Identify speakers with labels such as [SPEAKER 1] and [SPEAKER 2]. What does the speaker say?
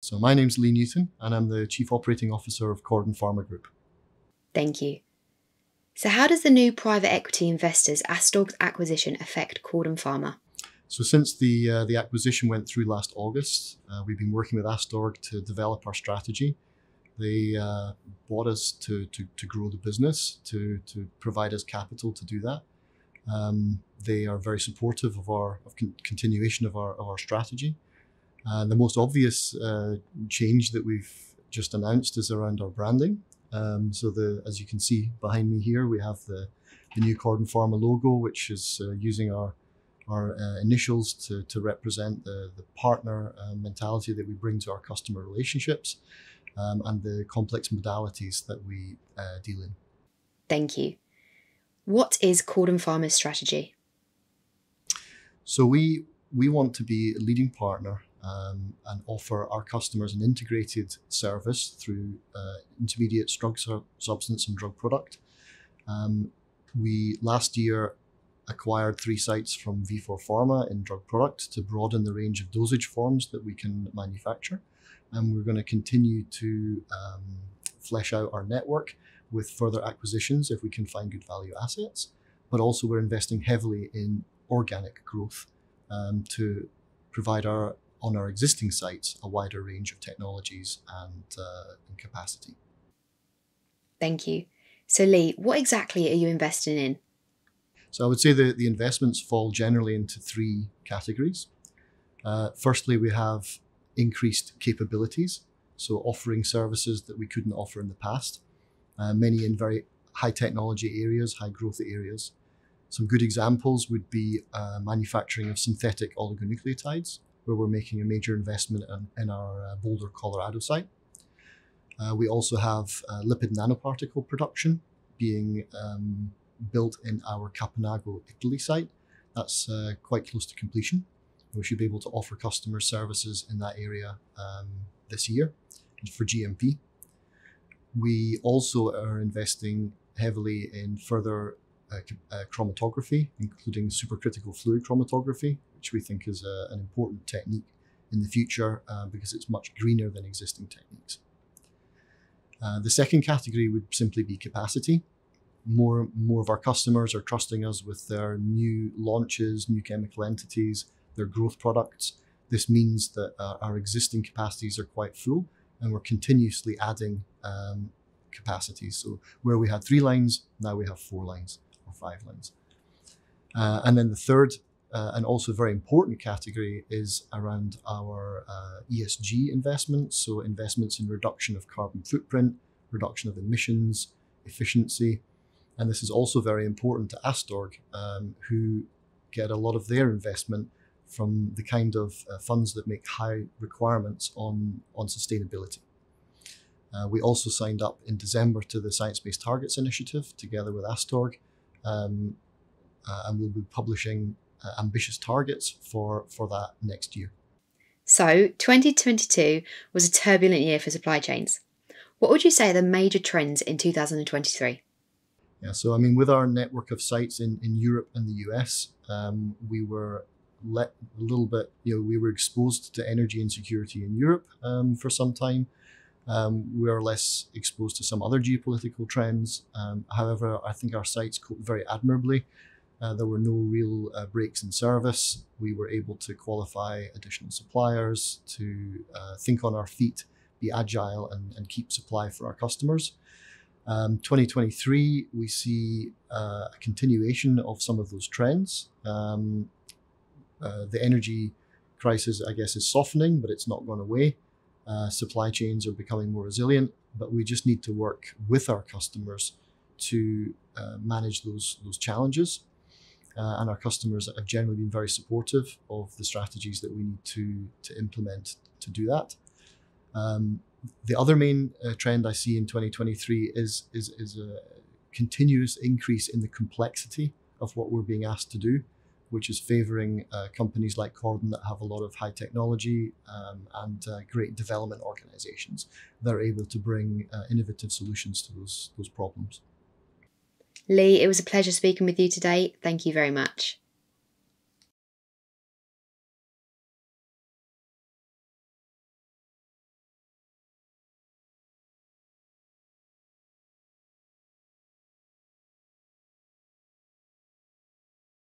[SPEAKER 1] So my name's Lee Newton, and I'm the Chief Operating Officer of CordenPharma Group.
[SPEAKER 2] Thank you. So, how does the new private equity investors Astorg's acquisition affect CordenPharma?
[SPEAKER 1] So since the uh, the acquisition went through last August, uh, we've been working with Astorg to develop our strategy. They uh, bought us to, to, to grow the business, to, to provide us capital to do that. Um, they are very supportive of our of con- continuation of our of our strategy. And the most obvious uh, change that we've just announced is around our branding. Um, so the as you can see behind me here, we have the, the new CordenPharma logo, which is uh, using our our uh, initials to, to represent the, the partner uh, mentality that we bring to our customer relationships um, and the complex modalities that we uh, deal in.
[SPEAKER 2] Thank you. What is CordenPharma's strategy?
[SPEAKER 1] So we we want to be a leading partner um, and offer our customers an integrated service through uh, intermediate drug su- substance and drug product. Um, we last year acquired three sites from Vifor Pharma in drug product to broaden the range of dosage forms that we can manufacture. And we're going to continue to um, flesh out our network with further acquisitions if we can find good value assets. But also, we're investing heavily in organic growth um, to provide our on our existing sites a wider range of technologies and, uh, and capacity.
[SPEAKER 2] Thank you. So, Lee, what exactly are you investing in?
[SPEAKER 1] So, I would say the, the investments fall generally into three categories. Uh, firstly, we have increased capabilities, so offering services that we couldn't offer in the past, uh, many in very high technology areas, high growth areas. Some good examples would be uh, manufacturing of synthetic oligonucleotides, where we're making a major investment in, in our uh, Boulder, Colorado site. Uh, we also have uh, lipid nanoparticle production being um, built in our Caponago, Italy site. That's quite close to completion. We should be able to offer customer services in that area um, this year for GMP. We also are investing heavily in further chromatography, including supercritical fluid chromatography, which we think is a, an important technique in the future uh, because it's much greener than existing techniques. Uh, the second category would simply be capacity. More, more of our customers are trusting us with their new launches, new chemical entities, their growth products. This means that uh, our existing capacities are quite full and we're continuously adding um, capacities. So where we had three lines, now we have four lines or five lines. Uh, and then the third uh, and also very important category is around our uh, ESG investments. So investments in reduction of carbon footprint, reduction of emissions, efficiency. And this is also very important to Astorg, um, who get a lot of their investment from the kind of uh, funds that make high requirements on, on sustainability. Uh, we also signed up in December to the Science Based Targets Initiative together with Astorg, um, uh, and we'll be publishing uh, ambitious targets for, for that next year.
[SPEAKER 2] So, 2022 was a turbulent year for supply chains. What would you say are the major trends in 2023?
[SPEAKER 1] Yeah, so I mean, with our network of sites in, in Europe and the US, um, we were let a little bit, you know, we were exposed to energy insecurity in Europe um, for some time. Um, we are less exposed to some other geopolitical trends. Um, however, I think our sites coped very admirably. Uh, there were no real uh, breaks in service. We were able to qualify additional suppliers, to uh, think on our feet, be agile, and, and keep supply for our customers. Um, 2023, we see uh, a continuation of some of those trends. Um, uh, the energy crisis, I guess, is softening, but it's not gone away. Uh, supply chains are becoming more resilient, but we just need to work with our customers to uh, manage those those challenges. Uh, and our customers have generally been very supportive of the strategies that we need to to implement to do that. Um, the other main uh, trend I see in 2023 is is is a continuous increase in the complexity of what we're being asked to do which is favoring uh, companies like Corden that have a lot of high technology um, and uh, great development organizations that are able to bring uh, innovative solutions to those, those problems.
[SPEAKER 2] Lee, it was a pleasure speaking with you today. Thank you very much.